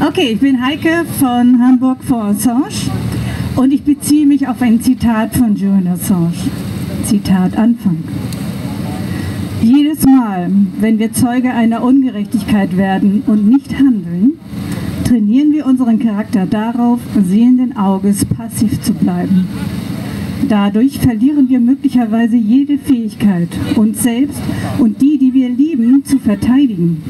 Okay, ich bin Heike von Hamburg for Assange und ich beziehe mich auf ein Zitat von Julian Assange. Zitat Anfang. Jedes Mal, wenn wir Zeuge einer Ungerechtigkeit werden und nicht handeln, trainieren wir unseren Charakter darauf, sehenden Auges passiv zu bleiben. Dadurch verlieren wir möglicherweise jede Fähigkeit, uns selbst und die, die wir lieben, zu verteidigen.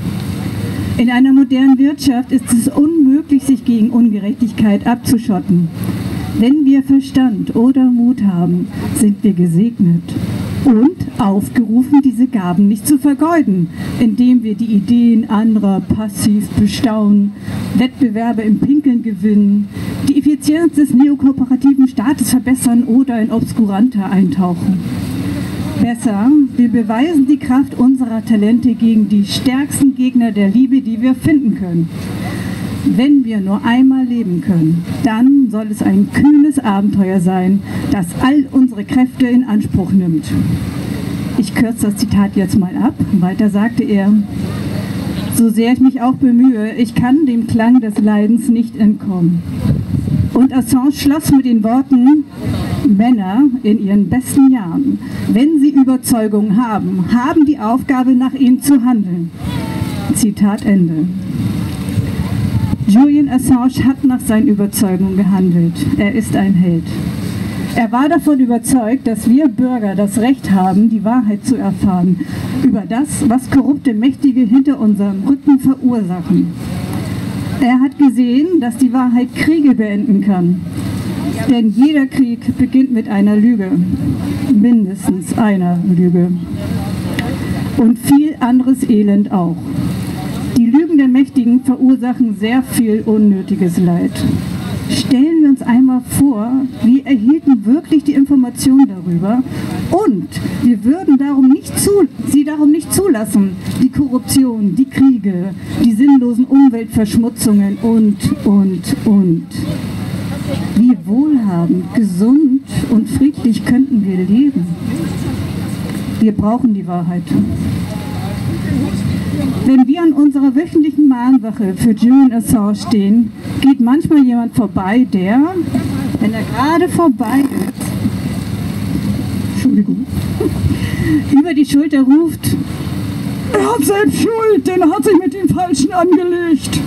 In einer modernen Wirtschaft ist es unmöglich, sich gegen Ungerechtigkeit abzuschotten. Wenn wir Verstand oder Mut haben, sind wir gesegnet und aufgerufen, diese Gaben nicht zu vergeuden, indem wir die Ideen anderer passiv bestaunen, Wettbewerbe im Pinkeln gewinnen, die Effizienz des neokooperativen Staates verbessern oder in Obskuranta eintauchen. Besser, wir beweisen die Kraft unserer Talente gegen die stärksten Gegner der Liebe, die wir finden können. Wenn wir nur einmal leben können, dann soll es ein kühnes Abenteuer sein, das all unsere Kräfte in Anspruch nimmt. Ich kürze das Zitat jetzt mal ab. Weiter sagte er, so sehr ich mich auch bemühe, ich kann dem Klang des Leidens nicht entkommen. Und Assange schloss mit den Worten, Männer in ihren besten Jahren, wenn sie Überzeugung haben, haben die Aufgabe, nach ihnen zu handeln. Zitat Ende. Julian Assange hat nach seinen Überzeugungen gehandelt. Er ist ein Held. Er war davon überzeugt, dass wir Bürger das Recht haben, die Wahrheit zu erfahren über das, was korrupte Mächtige hinter unserem Rücken verursachen. Er hat gesehen, dass die Wahrheit Kriege beenden kann. Denn jeder Krieg beginnt mit einer Lüge. Mindestens einer Lüge. Und viel anderes Elend auch. Die Lügen der Mächtigen verursachen sehr viel unnötiges Leid. Stellen wir uns einmal vor, wir erhielten wirklich die Information darüber und wir würden darum nicht zu, sie darum nicht zulassen, die Korruption, die Kriege, die sinnlosen Umweltverschmutzungen und, und, und. Wie wohlhabend, gesund und friedlich könnten wir leben. Wir brauchen die Wahrheit. Wenn wir an unserer wöchentlichen Mahnwache für Julian Assange stehen, geht manchmal jemand vorbei, der, wenn er gerade vorbei ist, Entschuldigung, über die Schulter ruft, er hat selbst Schuld, denn er hat sich mit dem Falschen angelegt.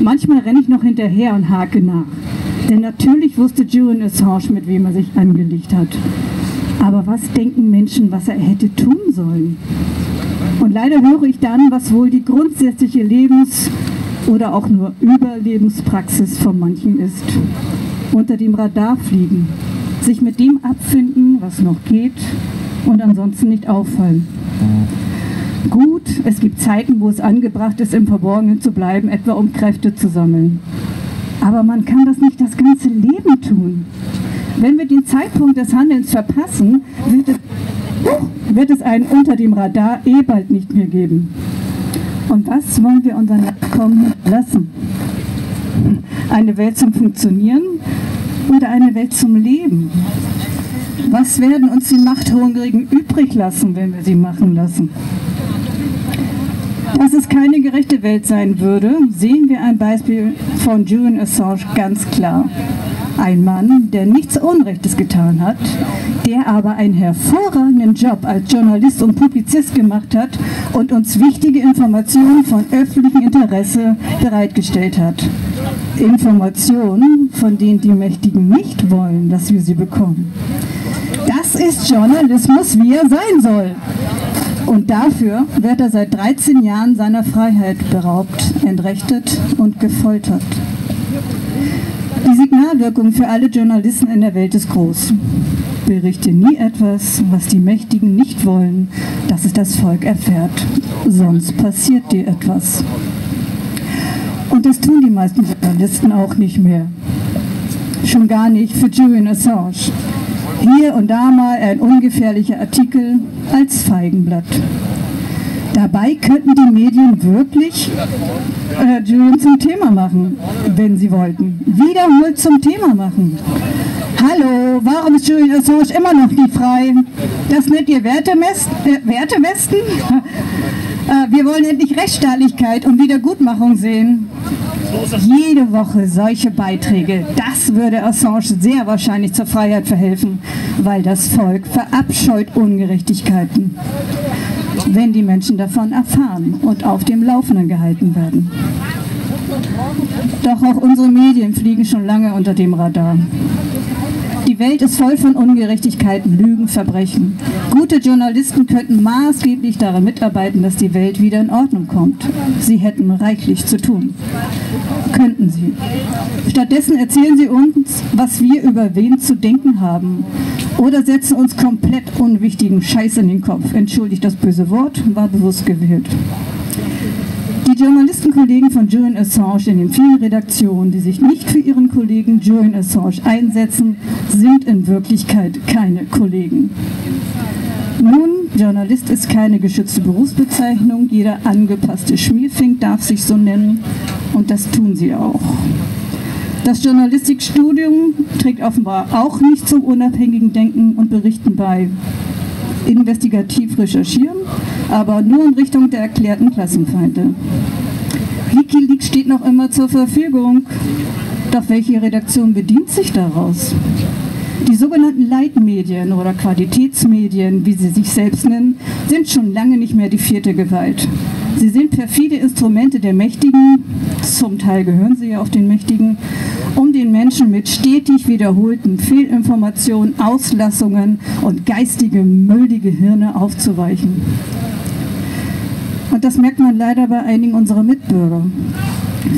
Manchmal renne ich noch hinterher und hake nach. Denn natürlich wusste Julian Assange, mit wem er sich angelegt hat. Aber was denken Menschen, was er hätte tun sollen? Und leider höre ich dann, was wohl die grundsätzliche Lebens- oder auch nur Überlebenspraxis von manchen ist. Unter dem Radar fliegen, sich mit dem abfinden, was noch geht und ansonsten nicht auffallen. Gut, es gibt Zeiten, wo es angebracht ist, im Verborgenen zu bleiben, etwa um Kräfte zu sammeln. Aber man kann das nicht das ganze Leben tun. Wenn wir den Zeitpunkt des Handelns verpassen, wird es, wird es einen unter dem Radar eh bald nicht mehr geben. Und was wollen wir unseren Nachkommen lassen? Eine Welt zum Funktionieren oder eine Welt zum Leben? Was werden uns die Machthungrigen übrig lassen, wenn wir sie machen lassen? Dass es keine gerechte Welt sein würde, sehen wir ein Beispiel von Julian Assange ganz klar. Ein Mann, der nichts Unrechtes getan hat, der aber einen hervorragenden Job als Journalist und Publizist gemacht hat und uns wichtige Informationen von öffentlichem Interesse bereitgestellt hat. Informationen, von denen die Mächtigen nicht wollen, dass wir sie bekommen. Das ist Journalismus, wie er sein soll. Und dafür wird er seit 13 Jahren seiner Freiheit beraubt, entrechtet und gefoltert. Die Signalwirkung für alle Journalisten in der Welt ist groß. Berichte nie etwas, was die Mächtigen nicht wollen, dass es das Volk erfährt. Sonst passiert dir etwas. Und das tun die meisten Journalisten auch nicht mehr. Schon gar nicht für Julian Assange. Hier und da mal ein ungefährlicher Artikel als Feigenblatt. Dabei könnten die Medien wirklich äh, Julian zum Thema machen, wenn sie wollten. Wiederholt zum Thema machen. Hallo, warum ist Julian Assange immer noch nie frei? Das nennt ihr Wertewesten? Äh, Wertewesten? Äh, wir wollen endlich Rechtsstaatlichkeit und Wiedergutmachung sehen. Jede Woche solche Beiträge, das würde Assange sehr wahrscheinlich zur Freiheit verhelfen, weil das Volk verabscheut Ungerechtigkeiten, wenn die Menschen davon erfahren und auf dem Laufenden gehalten werden. Doch auch unsere Medien fliegen schon lange unter dem Radar. Die Welt ist voll von Ungerechtigkeiten, Lügen, Verbrechen. Gute Journalisten könnten maßgeblich daran mitarbeiten, dass die Welt wieder in Ordnung kommt. Sie hätten reichlich zu tun. Könnten sie. Stattdessen erzählen sie uns, was wir über wen zu denken haben. Oder setzen uns komplett unwichtigen Scheiß in den Kopf. Entschuldigt das böse Wort, war bewusst gewählt. Die Journalistenkollegen von Julian Assange in den vielen Redaktionen, die sich nicht für ihren Kollegen Julian Assange einsetzen, sind in Wirklichkeit keine Kollegen. Nun, Journalist ist keine geschützte Berufsbezeichnung. Jeder angepasste Schmierfink darf sich so nennen und das tun sie auch. Das Journalistikstudium trägt offenbar auch nicht zum unabhängigen Denken und Berichten bei investigativ recherchieren, aber nur in Richtung der erklärten Klassenfeinde. Wikileaks steht noch immer zur Verfügung, doch welche Redaktion bedient sich daraus? Die sogenannten Leitmedien oder Qualitätsmedien, wie sie sich selbst nennen, sind schon lange nicht mehr die vierte Gewalt. Sie sind perfide Instrumente der Mächtigen, zum Teil gehören sie ja auf den Mächtigen, um den Menschen mit stetig wiederholten Fehlinformationen, Auslassungen und geistige müllige Hirne aufzuweichen. Und das merkt man leider bei einigen unserer Mitbürger.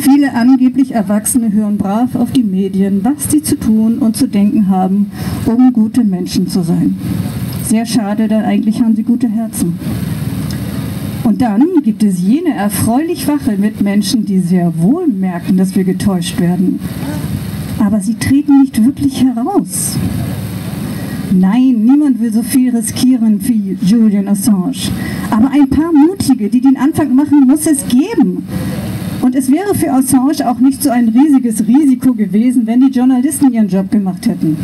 Viele angeblich Erwachsene hören brav auf die Medien, was sie zu tun und zu denken haben, um gute Menschen zu sein. Sehr schade, denn eigentlich haben sie gute Herzen. Und dann gibt es jene erfreulich wache Mitmenschen, die sehr wohl merken, dass wir getäuscht werden. Aber sie treten nicht wirklich heraus. Nein, niemand will so viel riskieren wie Julian Assange. Aber ein paar Mutige, die den Anfang machen, muss es geben. Und es wäre für Assange auch nicht so ein riesiges Risiko gewesen, wenn die Journalisten ihren Job gemacht hätten.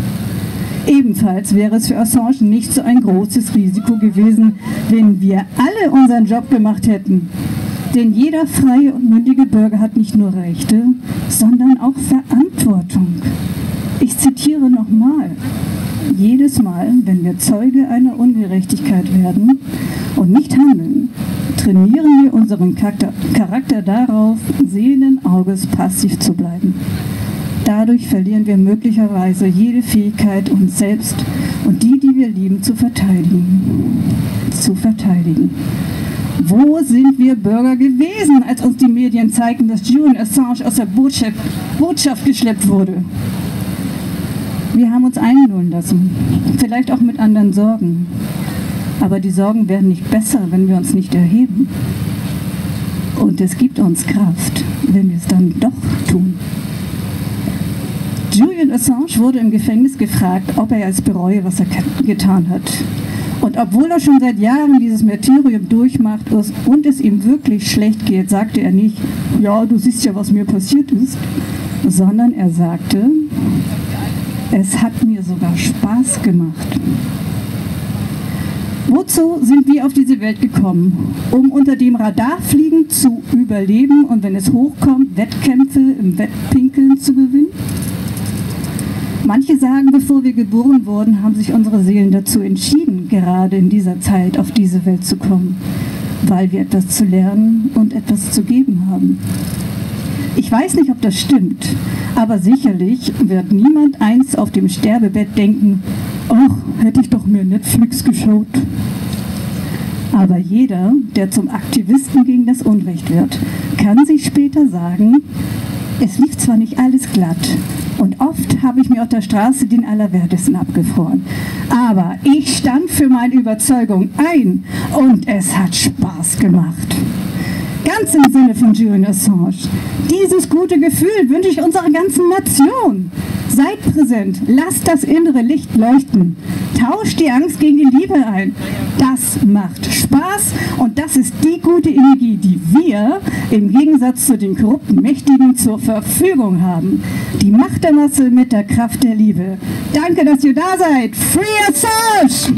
Ebenfalls wäre es für Assange nicht so ein großes Risiko gewesen, wenn wir alle unseren Job gemacht hätten. Denn jeder freie und mündige Bürger hat nicht nur Rechte, sondern auch Verantwortung. Ich zitiere nochmal. Jedes Mal, wenn wir Zeuge einer Ungerechtigkeit werden und nicht handeln, trainieren wir unseren Charakter darauf, Seelenauges passiv zu bleiben. Dadurch verlieren wir möglicherweise jede Fähigkeit, uns selbst und die, die wir lieben, zu verteidigen. Zu verteidigen. Wo sind wir Bürger gewesen, als uns die Medien zeigten, dass Julian Assange aus der Botschaft, Botschaft geschleppt wurde? Wir haben uns einlullen lassen, vielleicht auch mit anderen Sorgen. Aber die Sorgen werden nicht besser, wenn wir uns nicht erheben. Und es gibt uns Kraft, wenn wir es dann doch tun. Julian Assange wurde im Gefängnis gefragt, ob er es bereue, was er getan hat. Und obwohl er schon seit Jahren dieses Martyrium durchmacht und es ihm wirklich schlecht geht, sagte er nicht, ja, du siehst ja, was mir passiert ist, sondern er sagte, es hat mir sogar Spaß gemacht. Wozu sind wir auf diese Welt gekommen? Um unter dem Radarfliegen zu überleben und wenn es hochkommt, Wettkämpfe im Wettpinkeln zu gewinnen? Manche sagen, bevor wir geboren wurden, haben sich unsere Seelen dazu entschieden, gerade in dieser Zeit auf diese Welt zu kommen, weil wir etwas zu lernen und etwas zu geben haben. Ich weiß nicht, ob das stimmt, aber sicherlich wird niemand einst auf dem Sterbebett denken, ach, hätte ich doch mehr Netflix geschaut. Aber jeder, der zum Aktivisten gegen das Unrecht wird, kann sich später sagen, es lief zwar nicht alles glatt und oft habe ich mir auf der Straße den Allerwertesten abgefroren, aber ich stand für meine Überzeugung ein und es hat Spaß gemacht. Ganz im Sinne von Julian Assange. Dieses gute Gefühl wünsche ich unserer ganzen Nation. Seid präsent, lasst das innere Licht leuchten. Tauscht die Angst gegen die Liebe ein. Das macht Spaß und das ist die gute Energie, die wir im Gegensatz zu den korrupten Mächtigen zur Verfügung haben. Die Macht der Masse mit der Kraft der Liebe. Danke, dass ihr da seid. Free Assange!